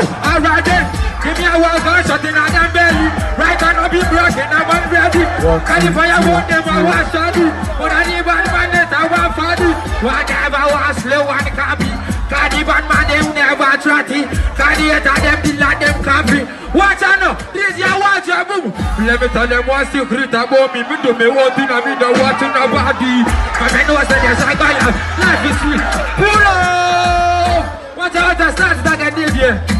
Yes, alright then. Give me a one gun shot in an belly. Right hand up be broken, I'm ready. Can't California want them, I want shoddy. But I need one man that I want fatty. Whatever was slow, one copy. Cause the even man, them never trotty. Cause the hater, them did like them copy. Watch out now, this your watch your boom. Let me tell them one secret about me. Me do me one thing, I mean the watch in the body. But I know I said yes, I got ya. Life is sweet. Pull up! Watch out, the stars that I did here.